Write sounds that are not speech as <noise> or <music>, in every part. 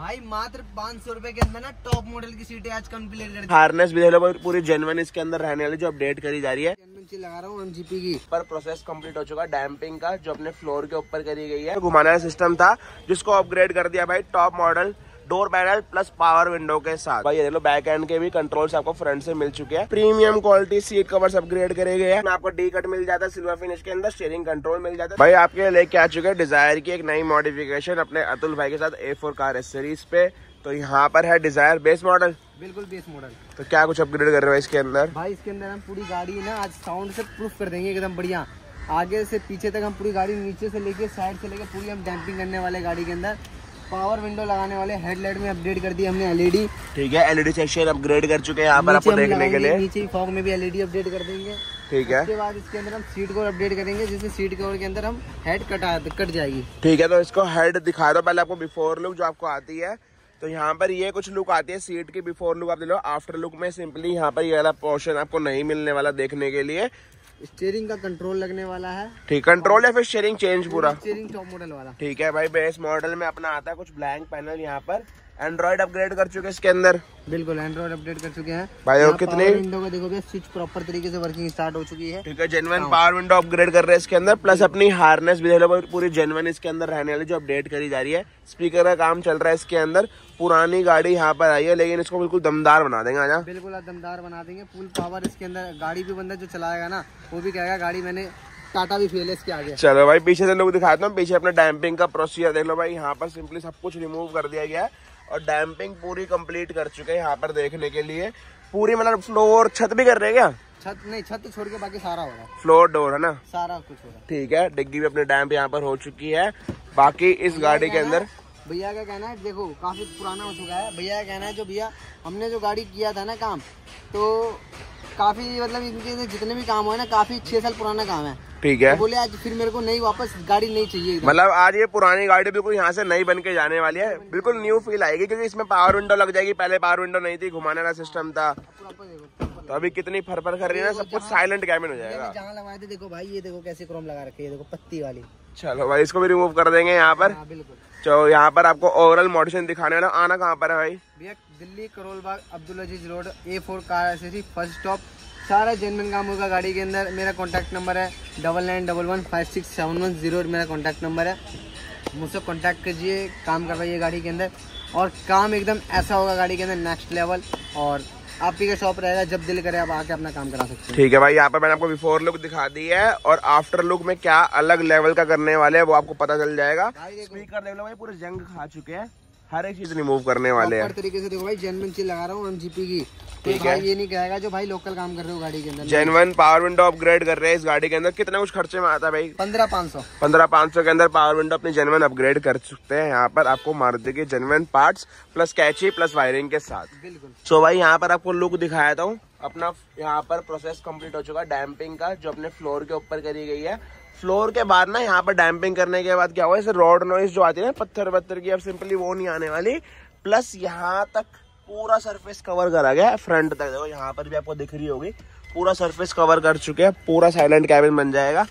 भाई मात्र पाँच सौ रूपए के अंदर ना टॉप मॉडल की सीटें आज कंप्लीट कर हार्नेस भी देख पूरी जेनवन इसके अंदर रहने वाली जो अपडेट करी जा रही है। लगा रहा हूँ एमजीपी की। पर प्रोसेस कंप्लीट हो चुका है डैम्पिंग का जो अपने फ्लोर के ऊपर करी गई है। घुमाने का सिस्टम था जिसको अपग्रेड कर दिया भाई top model door panel plus power window के साथ। भाई ये देख लो बैक एंड के भी कंट्रोल्स आपको फ्रंट से मिल चुके हैं। Premium quality seat covers upgrade करे गए हैं। आपको डी कट मिल जाता है सिल्वर फिनिश के अंदर स्टीयरिंग कंट्रोल मिल जाता है। भाई आपके लेके आ चुके हैं डिज़ायर की एक नई मॉडिफिकेशन अपने अतुल भाई के साथ ए फोर कार एसेरीज पे। तो यहाँ पर है डिज़ायर बेस मॉडल बिल्कुल बेस मॉडल तो क्या कुछ अपग्रेड कर रहे हो इसके अंदर? भाई इसके अंदर हम पूरी गाड़ी ना आज साउंड से प्रूफ कर देंगे एकदम बढ़िया। आगे से पीछे तक हम पूरी गाड़ी नीचे से लेके साइड से लेके पूरी हम डैम्पिंग करने वाले गाड़ी के अंदर। पावर विंडो लगाने वाले हेडलाइट में अपडेट कर दी हमने एलईडी। ठीक है एलईडी सेक्शन अपग्रेड कर चुके हैं यहाँ पर आपको देखने के लिए। नीचे फॉग में भी एलईडी अपडेट कर देंगे। ठीक है। उसके बाद इसके अंदर हम सीट कवर अपडेट करेंगे जिससे सीट कवर के अंदर हम हेड कटा कट जाएगी। ठीक है तो इसको हेड दिखा दो पहले आपको बिफोर लुक जो आपको आती है। तो यहाँ पर ये कुछ लुक आती है सीट की बिफोर लुक आप ले लो। आफ्टर लुक में सिंपली यहाँ पर ये वाला पोर्शन आपको नहीं मिलने वाला देखने के लिए। स्टेयरिंग का कंट्रोल लगने वाला है। ठीक कंट्रोल या फिर स्टेयरिंग चेंज पूरा? स्टेयरिंग टॉप मॉडल वाला। ठीक है भाई बेस मॉडल में अपना आता है कुछ ब्लैंक पैनल यहाँ पर। एंड्रॉइड अपग्रेड कर चुके हैं इसके अंदर। बिल्कुल एंड्रॉइड अपडेट कर चुके हैं। भाई वो कितने? विंडो का देखोगे स्विच प्रॉपर तरीके से वर्किंग स्टार्ट हो चुकी है। ठीक है जेनवन पावर विंडो अपग्रेड कर रहे हैं इसके अंदर प्लस अपनी हार्नेस भी देख लो पूरी जेनवन इसके अंदर रहने वाली जो अपडेट करी जा रही है। स्पीकर का काम चल रहा है इसके अंदर पुरानी गाड़ी यहाँ पर आई है लेकिन इसको बिल्कुल दमदार बना देंगे आजा। बिल्कुल दमदार बना देंगे। फुल पावर इसके अंदर गाड़ी भी बंदा जो चलाएगा ना वो भी कहेगा गाड़ी मैंने टाटा भी फेल है इसके आगे। चलो भाई पीछे से लोग दिखाता हूँ पीछे अपना डैम्पिंग का प्रोसीजर देख लो भाई यहाँ पर सिंपली सब कुछ रिमूव कर दिया गया है। और डैम्पिंग पूरी कंप्लीट कर चुके हैं यहाँ पर देखने के लिए। पूरी मतलब फ्लोर छत भी कर रहे हैं क्या? छत नहीं छत छोड़ के बाकी सारा हो रहा है। फ्लोर डोर है ना? सारा कुछ हो रहा है। ठीक है डिग्गी भी अपने डैम्प यहाँ पर हो चुकी है। बाकी इस गाड़ी के अंदर भैया का कहना है देखो काफ़ी पुराना हो चुका है। भैया का कहना है जो भैया हमने जो गाड़ी किया था ना काम तो काफ़ी मतलब इनके जितने भी काम हुए ना काफ़ी छह साल पुराना काम है। ठीक है। तो बोले आज फिर मेरे को नई वापस गाड़ी नहीं चाहिए मतलब आज ये पुरानी गाड़ी बिल्कुल यहाँ से नई बन के जाने वाली है। बिल्कुल न्यू फील आएगी क्योंकि इसमें पावर विंडो लग जाएगी। पहले पावर विंडो नहीं थी घुमाने का सिस्टम था। तो अभी कितनी फरफर कर रही है ना सब कुछ साइलेंट कैबिन हो जाएगा। जहाँ लगाए थे देखो भाई ये देखो कैसे क्रोम लगा रखे है देखो पत्ती वाली। चलो भाई इसको भी रिमूव कर देंगे यहाँ पर। हाँ बिल्कुल। तो यहाँ पर आपको ओवरऑल मॉडिशन दिखाने वाला। आना कहाँ पर है भाई? भैया Delhi Karol Bagh Abdul Aziz road A four car first stop सारा जेनवन काम होगा गाड़ी के अंदर। मेरा कॉन्टैक्ट नंबर है double nine double one five six seven one zero मेरा कॉन्टैक्ट नंबर है। मुझसे कॉन्टैक्ट कीजिए काम करवाइए गाड़ी के अंदर। और काम एकदम ऐसा होगा गाड़ी के अंदर नेक्स्ट लेवल और आप ही का शॉप रहेगा जब दिल करे आप आके अपना काम करा सकते हैं। ठीक है भाई यहाँ पर मैंने आपको बिफोर लुक दिखा दी है और आफ्टर लुक में क्या अलग लेवल का करने वाले हैं वो आपको पता चल जाएगा। स्पीकर देख। लो भाई पूरे जंग खा चुके हैं। हर एक चीज़ रिमूव करने वाले हैं। तरीके से देखो भाई जेनवन चीज़ लगा रहा हूँ एमजीपी की। तो भाई ये नहीं कहेगा जो भाई लोकल काम कर रहे हो गाड़ी के अंदर। जेनवन पावर विंडो अपग्रेड कर रहे हैं इस गाड़ी के अंदर। कितना कुछ खर्चे में आता है भाई? पंद्रह पाँच सौ। पंद्रह पाँच सौ के अंदर पावर विंडो अपनी जेनवन अपग्रेड कर सकते हैं यहाँ पर। आपको मारुति के जेनवन पार्ट्स प्लस कैची प्लस वायरिंग के साथ। बिल्कुल। सो भाई यहाँ पर आपको लुक दिखाया था अपना यहाँ पर प्रोसेस कंप्लीट हो चुका है। डैम्पिंग का जो अपने फ्लोर के ऊपर करी गई है। फ्लोर के बाद ना यहाँ पर डैम्पिंग करने के बाद क्या हुआ रोड नॉइस जो आती है ना पत्थर पत्थर की, अब सिंपली वो नहीं आने वाली। प्लस यहाँ तक पूरा सरफेस कवर करा गया फ्रंट तक। देखो, यहाँ पर भी आपको दिख रही होगी, पूरा सरफेस कवर कर चुके हैं, पूरा साइलेंट कैबिन बन जाएगा।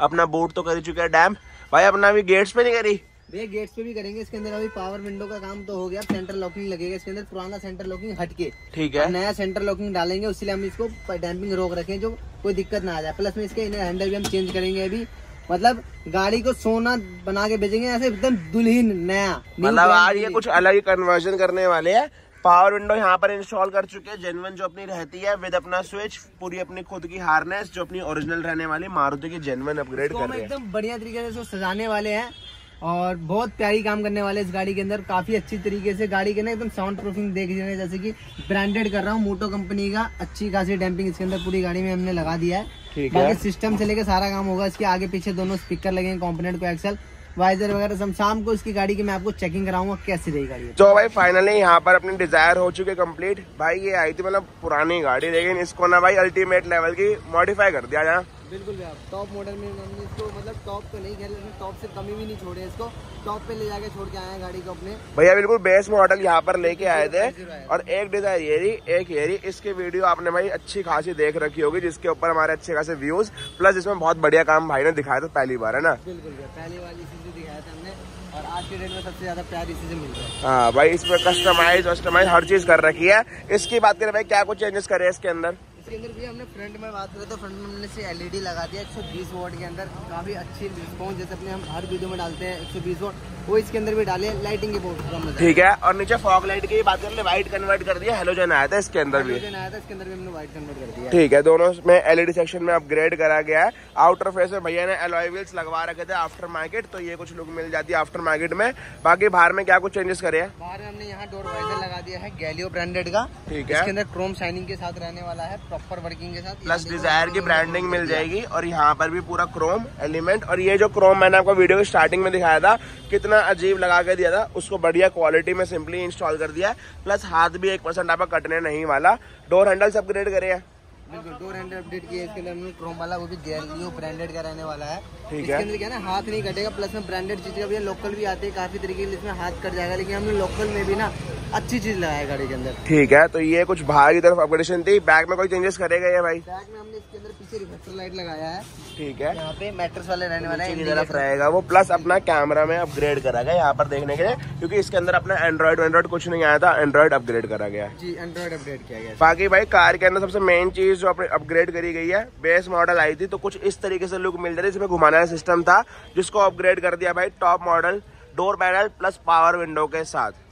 अपना बोर्ड तो कर ही चुके हैं डैम। भाई, अपना अभी गेट्स पे नहीं करी? भैया गेट्स पे भी करेंगे इसके अंदर। अभी पावर विंडो का काम तो हो गया सेंटर लॉकिंग लगेगा इसके अंदर। पुराना सेंटर लॉकिंग हटके। ठीक है। नया सेंटर लॉकिंग डालेंगे लिए हम इसको डैम्पिंग रोक रखें जो कोई दिक्कत ना आ जाए। प्लस में इसके हैंडल भी हम चेंज करेंगे अभी। मतलब गाड़ी को सोना बना के भेजेंगे ऐसे एकदम दुल्हीन नया। मतलब आज ये कुछ अलग ही कन्वर्जन करने वाले हैं। पावर विंडो यहाँ पर इंस्टॉल कर चुके हैं। जेनवन जो अपनी रहती है विद अपना स्विच पूरी अपनी खुद की हार्नेस जो अपनी ओरिजिनल रहने वाली मारुति की जेनवन अपग्रेड कर रहे हैं। एकदम बढ़िया तरीके से सजाने वाले हैं। और बहुत प्यारी काम करने वाले इस गाड़ी के अंदर। काफ़ी अच्छी तरीके से गाड़ी के ना एकदम साउंड प्रूफिंग देख रहे जैसे कि ब्रांडेड कर रहा हूँ मोटो कंपनी का अच्छी खासी डैम्पिंग इसके अंदर पूरी गाड़ी में हमने लगा दिया है। बाकी सिस्टम से लेकर सारा काम होगा इसके। आगे पीछे दोनों स्पीकर लगेंगे कॉम्पोनेंट को एक्सल वाइजर वगैरह सब। शाम को इसकी गाड़ी की मैं आपको चेकिंग कराऊँगा कैसी रही गाड़ी तो भाई फाइनली यहाँ पर अपनी डिज़ायर हो चुके कंप्लीट भाई ये आई थी मतलब पुरानी गाड़ी लेकिन इसको ना भाई अल्टीमेट लेवल की मॉडिफाई कर दिया यहाँ बिल्कुल भैया टॉप मॉडल में हमने इसको मतलब टॉप तो नहीं खेल टॉप से कमी भी नहीं छोड़े इसको। टॉप पे ले जाके छोड़ के आए हैं गाड़ी को अपने। भैया बिल्कुल बेस मॉडल यहाँ पर लेके आए थे। और एक डिज़ायर ये रही एक ये रही इसकी वीडियो आपने भाई अच्छी खासी देख रखी होगी जिसके ऊपर हमारे अच्छे खासे व्यूज़ प्लस इसमें बहुत बढ़िया काम भाई ने दिखाया था पहली बार है ना? बिल्कुल पहली वाली चीज़ दिखाया था हमने। और आज के डेट में सबसे ज़्यादा प्यार इसी से मिल रहा है। हाँ भाई इसमें कस्टमाइज वस्टमाइज हर चीज़ कर रखी है। इसकी बात करें भाई क्या कुछ चेंजेस करे इसके अंदर? इसके अंदर भी हमने फ्रंट में बात करें तो फ्रंट में हमने से एलईडी लगा दिया 120 वोट के अंदर। काफ़ी अच्छी रिस्पॉन्स जैसे अपने हम हर वीडियो में डालते हैं 120 वोट वो इसके अंदर भी डाले लाइटिंग के बहुत कम ठीक है और नीचे फॉग लाइट की बात कर ले व्हाइट कन्वर्ट कर दिया हेलोजन आया था इसके अंदर भी। आया था इसके अंदर भी हमने व्हाइट कन्वर्ट कर दिया। ठीक है दोनों में एलईडी सेक्शन में अपग्रेड करा गया है। आउटर फेस में भैया ने एलॉय व्हील्स लगवा रखे थे आफ्टर मार्केट तो ये कुछ लुक मिल जाती है आफ्टर मार्केट में। बाकी बाहर में क्या कुछ चेंजेस करे हैं? बाहर में हमने यहाँ डोर वाइजर लगा दिया है गैलियो ब्रांडेड का। ठीक है। इसके अंदर क्रोम शाइनिंग के साथ रहने वाला है प्रॉपर वर्किंग के साथ प्लस डिज़ायर की ब्रांडिंग मिल जाएगी और यहाँ पर भी पूरा क्रोम एलिमेंट और ये जो क्रोम मैंने आपको वीडियो की स्टार्टिंग में दिखाया था कितना अजीब लगा के दिया था उसको बढ़िया क्वालिटी में सिंपली इंस्टॉल कर दिया प्लस हाथ भी एक परसेंट आपका कटने नहीं वाला। डोर हैंडल्स अपग्रेड करे हैं। बिल्कुल डोर हैंडल अपडेट किया इसके अंदर हमने क्रोम वाला वो भी गैलियो ब्रांडेड का रहने वाला है। ठीक इसके है। अंदर क्या ना हाथ नहीं कटेगा प्लस में ब्रांडेड चीज़ का भी लोकल भी आते हैं काफ़ी तरीके के इसमें हाथ कट जाएगा लेकिन हमने लोकल में भी ना अच्छी चीज़ लगाया है गाड़ी के अंदर। ठीक है तो ये कुछ बाहर की तरफ़ अपग्रेडेशन थी। बैक में कोई चेंजेस करेगा ये भाई? बैक में हमने इसके अंदर पीछे रिफ्लेक्टर लाइट लगाया है। ठीक है। यहाँ पे मैट्रेस वाले रहने वाला है तरफ़ रहेगा वो प्लस अपना कैमरा में अपग्रेड करा गया यहाँ पर देखने के लिए क्योंकि इसके अंदर अपना एंड्रॉइड एंड्रॉइड कुछ नहीं आया था एंड्रॉइड अपग्रेड करा गया जी एंड्रॉइड अपडेट किया गया बाकी भाई कार के अंदर सबसे मेन चीज़ जो अपग्रेड करी गई है बेस मॉडल आई थी तो कुछ इस तरीके से लुक मिल रही थी इसमें घुमाने वाला सिस्टम था जिसको अपग्रेड कर दिया भाई top model door panel plus power window के साथ।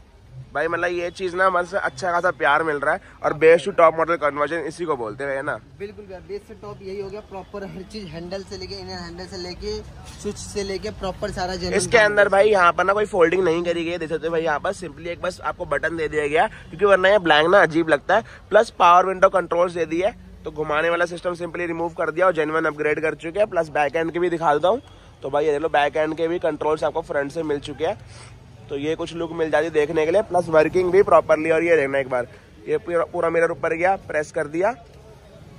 भाई मतलब ये चीज़ ना मतलब से अच्छा खासा प्यार मिल रहा है और best to top model conversion इसी को बोलते हैं ना? बिल्कुल भैया बेस से टॉप यही हो गया प्रॉपर हर चीज़ हैंडल से लेके इनर हैंडल से लेके स्विच से लेके प्रॉपर सारा इसके अंदर भाई यहाँ पर ना कोई फोल्डिंग नहीं करी गई देख सकते भाई यहाँ पर सिंपली एक बस आपको बटन दे दिया गया क्योंकि वरना ये ब्लैंक ना अजीब लगता है प्लस पावर विंडो कंट्रोल्स दे दिए तो घुमाने वाला सिस्टम सिंपली रिमूव कर दिया और जेनवन अपग्रेड कर चुके हैं प्लस बैक एंड के भी दिखा देता हूँ। तो भाई ये देख लो बैक एंड के भी कंट्रोल्स आपको फ्रंट से मिल चुके हैं। तो ये कुछ लुक मिल जाती देखने के लिए प्लस वर्किंग भी प्रॉपरली और ये देखना एक बार। ये पूरा मेरा ऊपर गया प्रेस कर दिया,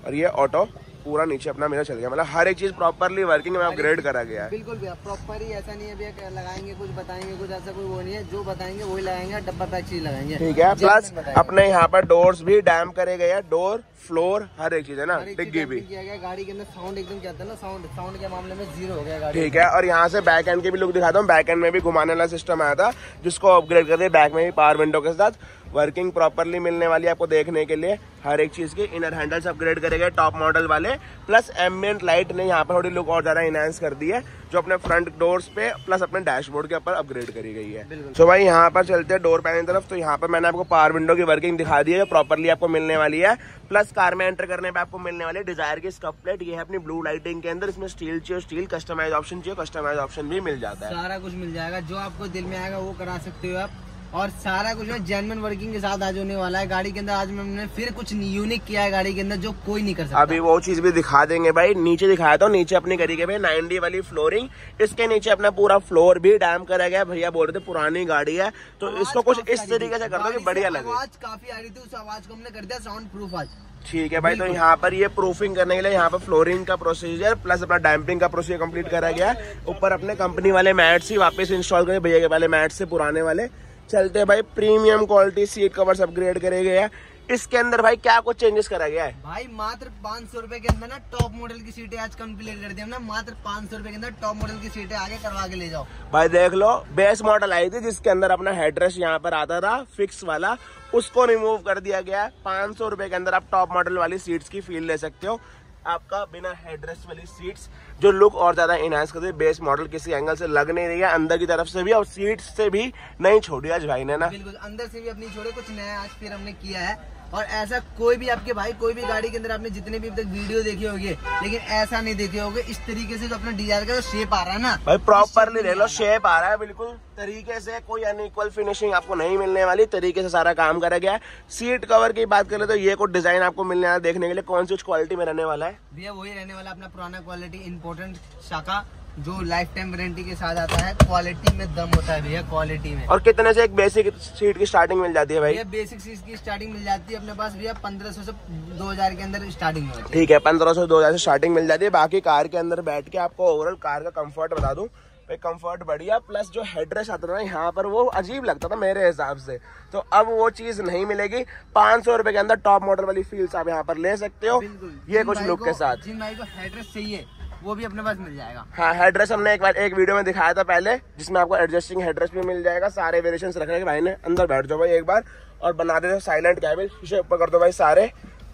और ये ऑटो पूरा नीचे अपना मिरर चल गया। मतलब हर एक चीज़ प्रॉपरली वर्किंग में अपग्रेड करा गया है। बिल्कुल भैया प्रॉपर ही ऐसा नहीं है भैया लगाएँगे कुछ बताएँगे कुछ ऐसा कोई वो नहीं है। जो बताएँगे वही लगाएँगे डब्बा पैक चीज़ लगाएँगे। ठीक है प्लस अपने यहाँ पर डोर्स भी डैम करे गए डोर फ्लोर हर एक चीज़ है ना डिग्गी भी। किया गया। गाड़ी के अंदर साउंड एकदम क्या ना साउंड साउंड के मामले में ज़ीरो हो गया गाड़ी ठीक है और यहाँ से बैक एंड के भी लुक दिखाता हूँ। बैक एंड में भी घुमाने वाला सिस्टम आया था जिसको अपग्रेड कर दिया। बैक में भी पावर विंडो के साथ। वर्किंग प्रॉपरली मिलने वाली है आपको देखने के लिए। हर एक चीज़ की इनर हैंडल्स अपग्रेड करेंगे टॉप मॉडल वाले। प्लस एम्बियंट लाइट ने यहाँ पर थोड़ी लुक और ज़्यादा इनहेंस कर दी है जो अपने फ्रंट डोर्स पे प्लस अपने डैशबोर्ड के ऊपर अपग्रेड करी गई है। बिल्कुल। तो भाई यहाँ पर चलते हैं डोर पैनल की तरफ़। तो यहाँ पर मैंने आपको पावर विंडो की वर्किंग दिखा दी है जो प्रॉपरली आपको मिलने वाली है। प्लस कार में एंटर करने पे आपको मिलने वाली डिज़ायर की स्कप प्लेट ये है अपनी ब्लू लाइटिंग के अंदर। इसमें स्टील चाहिए स्टील कस्टमाइज ऑप्शन चाहिए कस्टमाइज ऑप्शन भी मिल जाता है। सारा कुछ मिल जाएगा। जो आपको दिल में आएगा वो करा सकते हो आप। और सारा कुछ है जेनवन वर्किंग के साथ आज होने वाला है। गाड़ी के अंदर आज हमने फिर कुछ यूनिक किया है गाड़ी के अंदर जो कोई नहीं कर सकता। अभी वो चीज़ भी दिखा देंगे भाई। नीचे दिखाया था नीचे अपनी करी गई नाइनडी वाली फ्लोरिंग इसके नीचे अपना पूरा फ्लोर भी डैम करा गया भैया बोल रहे थे पुरानी गाड़ी है। तो इसको कुछ इस तरीके से कर दो बढ़िया लगे। आवाज़ काफ़ी आ रही थी उस आवाज़ को हमने कर दिया साउंड प्रूफ आज। ठीक है भाई तो यहाँ पर ये प्रूफिंग करने के लिए यहाँ पर फ्लोरिंग का प्रोसीजर प्लस अपना डैम्पिंग का प्रोसीजर कंप्लीट करा गया है। ऊपर अपने कंपनी वाले मैट्स ही वापस इंस्टॉल करे भैया के पहले मैट्स से पुराने वाले। चलते भाई premium quality seat covers upgrade करे गए हैं। इसके अंदर भाई क्या कुछ चेंजेस करा गया है? भाई मात्र पाँच सौ रुपए के अंदर ना टॉप मॉडल की सीटें आज कंप्लीट कर दी हमने। मात्र पाँच सौ रुपए के अंदर टॉप मॉडल की सीटें आगे करवा के ले जाओ। भाई देख लो बेस मॉडल आई थी जिसके अंदर अपना हेडरेस्ट यहाँ पर आता था फिक्स वाला। उसको रिमूव कर दिया गया है। पाँच सौ रुपए के अंदर आप टॉप मॉडल वाली सीट्स की फील ले सकते हो। आपका बिना हेडरेस्ट वाली सीट्स जो लुक और ज़्यादा इनहांस करती बेस मॉडल किसी एंगल से लग नहीं रही है, अंदर की तरफ़ से भी और सीट से भी नहीं छोड़ी आज भाई ने ना। बिल्कुल, अंदर से भी अपनी छोड़े, कुछ नया आज फिर हमने किया है। और ऐसा कोई भी आपके भाई कोई भी गाड़ी के अंदर आपने जितने भी अब तक वीडियो देखे होंगे लेकिन ऐसा नहीं देखे होंगे इस तरीके से जो अपना डिज़ायर का जो शेप आ रहा है ना भाई प्रॉपरली ले लो शेप आ रहा है बिल्कुल तरीके से कोई अनइक्वल फिनिशिंग आपको नहीं मिलने वाली तरीके से सारा काम करा गया है। सीट कवर की बात करें तो ये कुछ डिज़ाइन आपको मिलने वाला देखने के लिए कौन सी क्वालिटी में रहने वाला है? भैया वही रहने वाला अपना पुराना क्वालिटी इम्पोर्टेंट शाखा। जो लाइफ टाइम वारंटी के साथ आता है क्वालिटी में दम होता है भैया क्वालिटी में। और कितने से एक बेसिक सीट की स्टार्टिंग मिल जाती है भाई? बेसिक चीज़ की स्टार्टिंग मिल जाती है अपने पास भैया पंद्रह सौ से दो हज़ार के अंदर स्टार्टिंग होती है। ठीक है पंद्रह सौ दो हज़ार से स्टार्टिंग मिल जाती है। बाकी कार के अंदर बैठ के आपको ओवरऑल कार का कंफर्ट बता दूँ। भाई कंफर्ट बढ़िया प्लस जो हेडरेस्ट आता था ना यहाँ पर वो अजीब लगता था मेरे हिसाब से। तो अब वो चीज़ नहीं मिलेगी। पाँच सौ रुपए के अंदर टॉप मॉडल वाली फील्स आप यहाँ पर ले सकते हो। ये कुछ लुक के साथ। जिन भाई को हेडरेस्ट चाहिए। वो भी अपने पास मिल जाएगा। हाँ हेड्रेस हमने एक बार एक वीडियो में दिखाया था पहले, जिसमें आपको एडजस्टिंग हेड्रेस भी मिल जाएगा, सारे वेरिएशन रख भाई ने अंदर बैठ जाओ भाई एक बार और बना देते साइलेंट कैबिन पीछे ऊपर कर दो भाई सारे।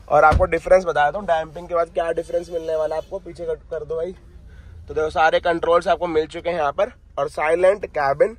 और आपको डिफरेंस बताया था डैम्पिंग के बाद क्या डिफरेंस मिलने वाला आपको, पीछे कर दो भाई। तो देखो, सारे कंट्रोल्स आपको मिल चुके हैं यहाँ पर। और साइलेंट कैबिन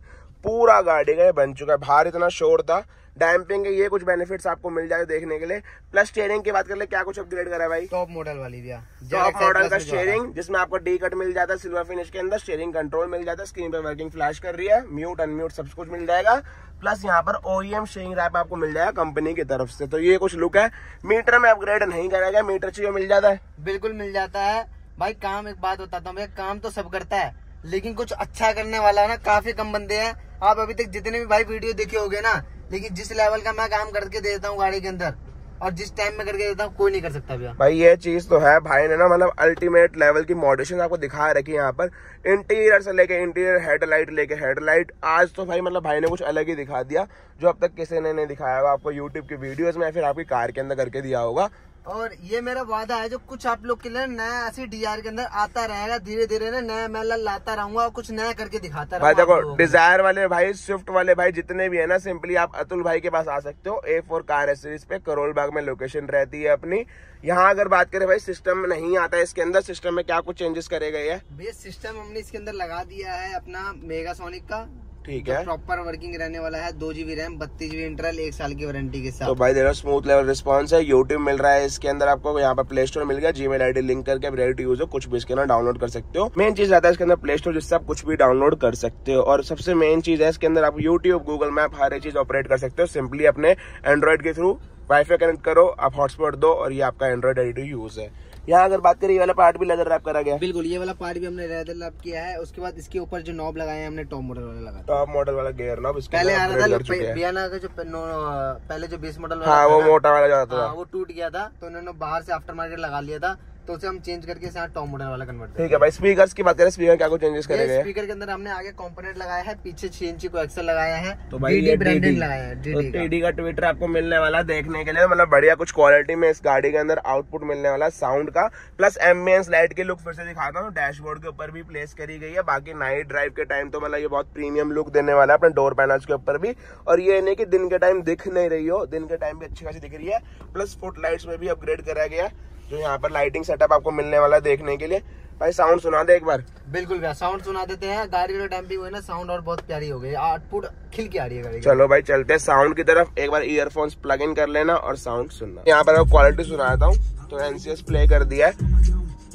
पूरा गाड़ी का बन चुका है बाहर इतना शोर था डैम्पिंग के ये कुछ बेनिफिट्स आपको मिल जाए देखने के लिए। प्लस स्टेयरिंग की बात कर ले क्या कुछ अपग्रेड करा है भाई? टॉप मॉडल वाली भी टॉप मॉडल का स्टेयरिंग जिसमें आपको डी कट मिल जाता है सिल्वर फिनिश के अंदर स्टेयरिंग कंट्रोल मिल जाता है स्क्रीन पे वर्किंग फ्लैश कर रही है म्यूट अनम्यूट सब कुछ मिल जाएगा। प्लस यहाँ पर ओईएम शेयरिंग रैप आपको मिल जाएगा कंपनी की तरफ़ से। तो ये कुछ लुक है। मीटर में अपग्रेड नहीं करा गया मीटर चाहिए मिल जाता है। बिल्कुल मिल जाता है। भाई काम एक बात बताता हूँ काम तो सब करता है लेकिन कुछ अच्छा करने वाला है ना काफ़ी कम बंदे हैं। आप अभी तक जितने भी भाई वीडियो देखे होगे ना लेकिन जिस लेवल का मैं काम करके देता हूँ गाड़ी के अंदर, और जिस टाइम में करके देता हूँ, कोई नहीं कर सकता भैया। भाई, ये चीज़ तो है, भाई ने ना मतलब अल्टीमेट लेवल की मॉडरेशन आपको दिखा रखी यहाँ पर। इंटीरियर से लेके इंटीरियर हेडलाइट लेके हेडलाइट आज तो भाई मतलब भाई ने कुछ अलग ही दिखा दिया, जो अब तक किसी ने नहीं दिखाया होगा। आपको यूट्यूब की वीडियोज़ में फिर आपकी कार के अंदर करके दिया होगा। और ये मेरा वादा है जो कुछ आप लोग के लिए नया ऐसी डीआर के अंदर आता रहेगा धीरे धीरे ना नया मैं लाता रहूँगा और कुछ नया करके दिखाता रहूँगा भाई देखो डिज़ायर वाले भाई स्विफ्ट वाले भाई जितने भी है ना सिंपली आप अतुल भाई के पास आ सकते हो। ए फोर कार एसेसरीज पे करोल बाग में लोकेशन रहती है अपनी। यहाँ अगर बात करें भाई सिस्टम नहीं आता है इसके अंदर सिस्टम में क्या कुछ चेंजेस करे गए हैं? भैया सिस्टम हमने इसके अंदर लगा दिया है अपना मेगा सोनिक का। ठीक है। प्रॉपर वर्किंग रहने वाला है दो जीबी रैम बत्तीस जीबी इंटरल एक साल की वारंटी के साथ। तो भाई देखो स्मूथ लेवल रिस्पॉन्स है यूट्यूब मिल रहा है इसके अंदर आपको यहाँ पर प्ले स्टोर मिल गया जीमेल आईडी लिंक करके रेडी टू यूज़ हो कुछ भी इसके अंदर डाउनलोड कर सकते हो। मेन चीज़ आता है इसके अंदर प्ले स्टोर जिससे आप कुछ भी डाउनलोड कर सकते हो। और सबसे मेन चीज़ है इसके अंदर आप यूट्यूब गूगल मैप हर एक चीज़ ऑपरेट कर सकते हो सिंपली अपने एंड्रॉइड के थ्रू वाईफाई कनेक्ट करो आप हॉटस्पॉट दो और ये आपका एंड्रॉइड रेडी टू यूज़ है। यहाँ अगर बात करें ये वाला पार्ट भी लेदर रैप करा गया। बिल्कुल ये वाला पार्ट भी हमने लेदर रैप किया है। उसके बाद इसके ऊपर जो नॉब लगाए हैं हमने टॉप मॉडल वाला लगाया। टॉप मॉडल वाला गेयर नॉब पहले आ रहा था बियाना का जो पहले जो बेस मॉडल वाला वो मोटा वाला जाता था हाँ, वो टूट गया था तो उन्होंने बाहर से आफ्टर मार्केट लगा लिया था। तो उसे हम चेंज करके टॉप मॉडल वाला कन्वर्ट ठीक है भाई स्पीकर की बात करें स्पीकर क्या कुछ चेंजेस करेंगे? स्पीकर के अंदर हमने आगे कंपोनेंट लगाया है पीछे छह इंची को एक्सल लगाया है तो भाई ब्रांडेड लगाया है टीडी का। ट्विटर आपको मिलने वाला देखने के लिए मतलब बढ़िया कुछ क्वालिटी में इस गाड़ी के अंदर आउटपुट मिलने वाला साउंड का प्लस एम्बियंस लाइट की लुक फिर से दिखाता हूँ डैशबोर्ड के ऊपर भी प्लेस करी गई है बाकी नाइट ड्राइव के टाइम तो मतलब ये बहुत प्रीमियम लुक देने वाला है अपने डोर पैनल्स के ऊपर भी और ये नहीं की दिन के टाइम दिख नहीं रही हो दिन के टाइम भी अच्छी खासी दिख रही है प्लस फुट लाइट्स में भी अपग्रेड करा गया जो यहाँ पर लाइटिंग सेटअप आपको मिलने वाला है देखने के लिए। भाई साउंड सुना दे एक बार। बिल्कुल भैया साउंड सुना देते हैं। गाड़ी में डैम्पिंग हुई ना साउंड और बहुत प्यारी हो गई आउटपुट खिल के आ रही है गाड़ी चलो भाई चलते हैं। साउंड की तरफ़ एक बार ईयरफोन्स प्लग इन कर लेना और साउंड सुनना। यहाँ पर क्वालिटी सुनाता हूँ। तो एनसीएस प्ले कर दिया है।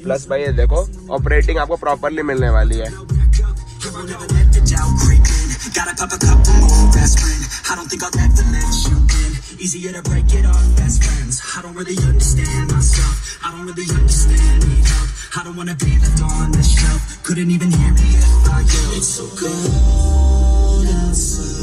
प्लस भाई ये देखो ऑपरेटिंग आपको प्रॉपरली मिलने वाली है। Gotta pop a couple more aspirin I don't think I'll ever let you in. Easier to break it off best friends I don't really understand myself I don't really understand, need help I don't wanna be left on the shelf Couldn't even hear me if I yelled It's so cold outside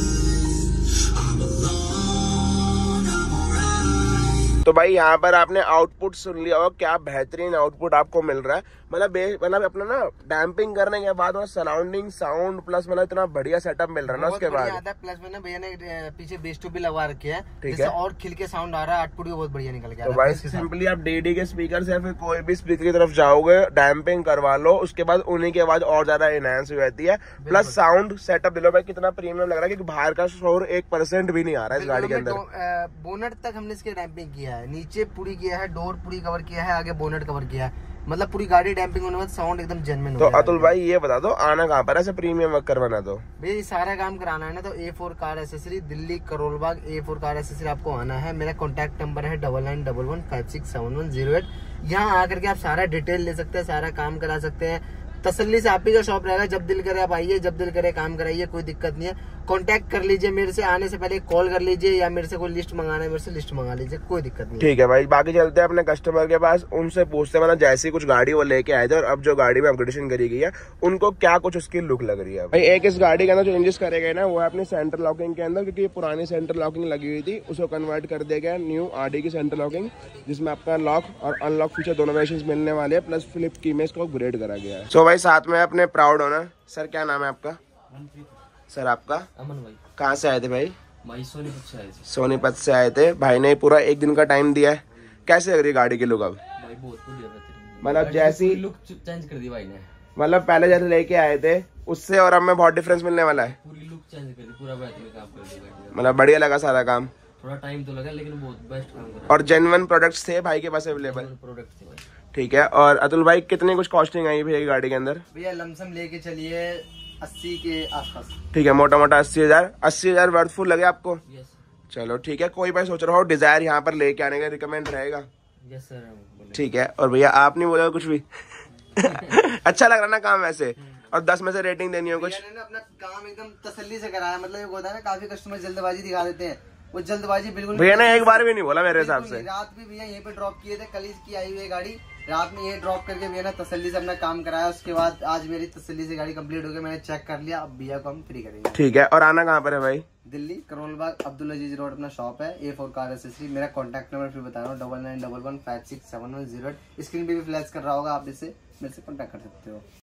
I'm alone, I'm alright तो भाई यहाँ पर आपने output सुन लिया हो क्या बेहतरीन output आपको मिल रहा है मतलब मतलब अपना ना डैम्पिंग करने के बाद सराउंडिंग साउंड प्लस मतलब इतना बढ़िया सेटअप मिल रहा है ना उसके बाद। प्लस मैंने भैया ने पीछे बेस टू भी लगवा रखी है ठीक है। और खिल के साउंड आ रहा है आउटपुट भी बहुत बढ़िया निकल गया तो भाई सिंपली आप डीडी के स्पीकर से फिर कोई भी स्पीकर की तरफ़ जाओगे डैम्पिंग करवा लो उसके बाद उन्हीं की आवाज़ और ज़्यादा इनहेंस हो जाती है प्लस साउंड सेटअप दिलो भाई कितना प्रीमियम लग रहा है क्योंकि बाहर का शोर एक परसेंट भी नहीं आ रहा है इस गाड़ी के अंदर। बोनट तक हमने इसके डैम्पिंग किया है नीचे पूरी किया है डोर पूरी कवर किया है आगे बोनट कवर किया है। मतलब पूरी गाड़ी डैम्पिंग होने बाद साउंड एकदम जेनविन तो अतुल भाई ये बता दो आना कहाँ पर ऐसे प्रीमियम वर्क करवाना तो। भैया सारा काम कराना है ना तो A four car accessory Delhi Karol Bagh A four car accessory आपको आना है। मेरा कॉन्टैक्ट नंबर है double nine double one five six seven one zero eight यहाँ आकर के आप सारा डिटेल ले सकते हैं सारा काम करा सकते हैं। तसल्ली से आप ही का शॉप रहेगा जब दिल करे आप आइए जब दिल करे काम कराइए कोई दिक्कत नहीं है। कांटेक्ट कर लीजिए मेरे से आने से पहले कॉल कर लीजिए या मेरे से कोई लिस्ट मंगाना है मेरे से लिस्ट मंगा लीजिए कोई दिक्कत नहीं ठीक है भाई बाकी चलते हैं अपने कस्टमर के पास उनसे पूछते मतलब जैसी कुछ गाड़ी वो लेके आए थे और अब जो गाड़ी में अपग्रेडेशन करी गई है उनको क्या कुछ उसकी लुक लग रही है भाई एक इस गाड़ी के अंदर जो चेंजेस करे गए ना वो है अपनी सेंटर लॉकिंग के अंदर क्योंकि पुरानी सेंटर लॉकिंग लगी हुई थी उसको कन्वर्ट कर दिया गया न्यू आरडी की सेंटर लॉकिंग जिसमें आपका लॉक और अनलॉक फीचर दोनों वेशन मिलने वाले हैं प्लस फ्लिप की में इसको अपग्रेड करा गया है। सो भाई साथ में अपने प्राउड होना सर क्या नाम है आपका? सर आपका? अमन भाई। कहाँ से आए थे भाई? भाई सोनीपत से आए थे। सोनीपत से आए थे। भाई ने पूरा एक दिन का टाइम दिया है। कैसे लग रही है गाड़ी की लुक अब? भाई बहुत बढ़िया मतलब जैसी लुक चेंज कर दी भाई ने। मतलब पहले जैसे लेके आए थे उससे और अब में बहुत डिफरेंस मिलने वाला है। पूरी लुक चेंज कर दी पूरा बेहतरीन काम कर दिया मतलब बढ़िया लगा सारा काम। थोड़ा टाइम तो लगा लेकिन बहुत बेस्ट काम करा। और जेनवन प्रोडक्ट्स थे भाई के पास अवेलेबल प्रोडक्ट थे भाई। ठीक है और अतुल भाई कितनी कुछ कॉस्टिंग आई भैया गाड़ी के अंदर? भैया लमसम लेके चलिए अस्सी के आसपास। ठीक है मोटा मोटा अस्सी हज़ार। अस्सी हज़ार वर्थफुल लगे आपको? यस चलो ठीक है कोई भाई सोच रहा हो डिज़ायर यहाँ पर लेके आने का रिकमेंड रहेगा? यस सर ठीक है और भैया आप नहीं बोले कुछ भी? <laughs> अच्छा लग रहा ना काम वैसे और दस में से रेटिंग देनी हो कुछ? भैया ने अपना काम एकदम तसल्ली से कराया मतलब ये होता है ना काफ़ी कस्टमर जल्दबाजी दिखा देते हैं। वो जल्दबाजी बिल्कुल भैया ने एक बार भी नहीं बोला मेरे हिसाब से। रात भी भैया यहीं पे ड्रॉप किए थे कल की आई हुई गाड़ी। रात में ये ड्रॉप करके भैया ने तसल्ली से अपना काम कराया उसके बाद आज मेरी तसल्ली से गाड़ी कंप्लीट हो गई मैंने चेक कर लिया अब भैया को हम फ्री करेंगे। ठीक है और आना कहाँ पर है भाई? दिल्ली करोलबाग अब्दुल अज़ीज़ रोड अपना शॉप है ए फोर कार एसेसरी मेरा कॉन्टैक्ट नंबर फिर बता रहा हूँ double nine double one five six seven one zero screen पे भी फ्लैश कर रहा होगा आप इसे मेरे से कॉन्टैक्ट कर सकते हो।